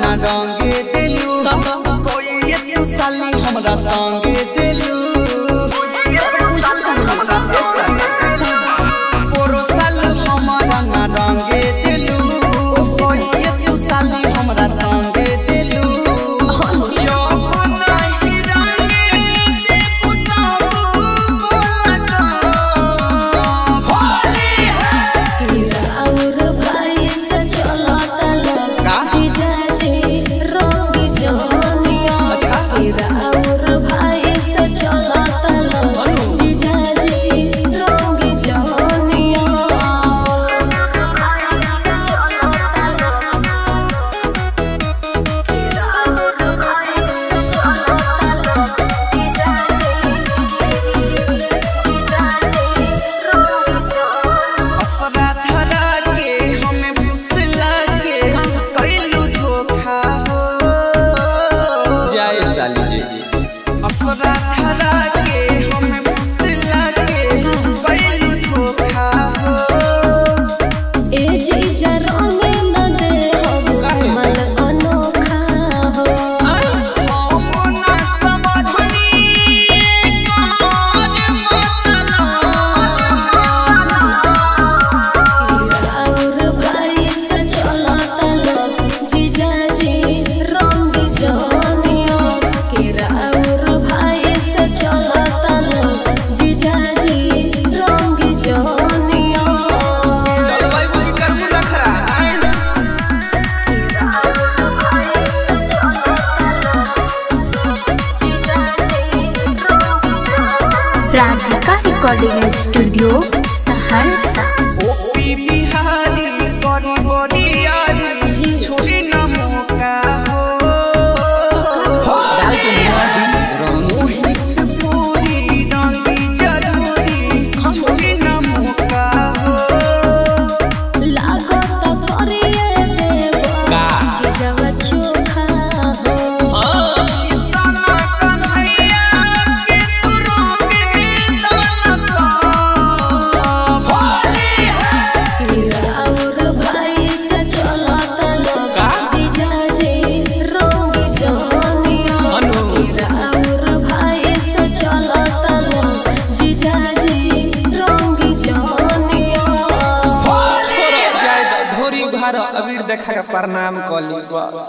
गाना रंगे दिलू कोई ये तू साली हमरा तांगे दिलू judging. ya Radhika recording studio Saharsa. OP Bihari कौन बोरियारी छोरी ना देखा के प्रणाम कली। बस